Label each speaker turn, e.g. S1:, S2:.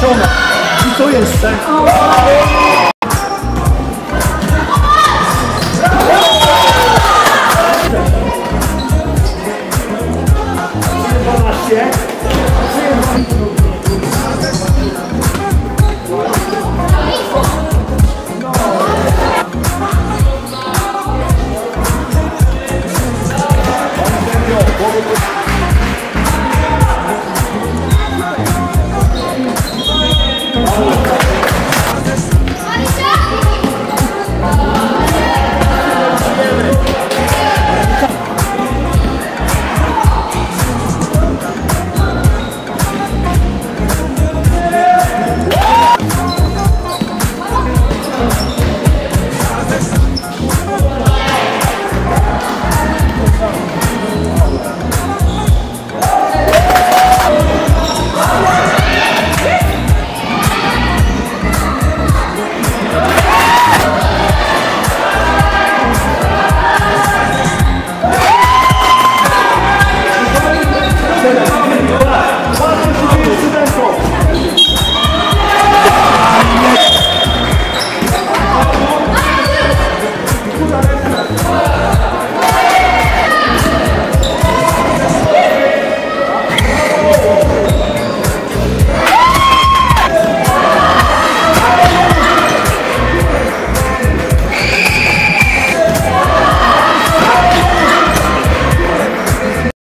S1: zniesiona. I to
S2: jest tak.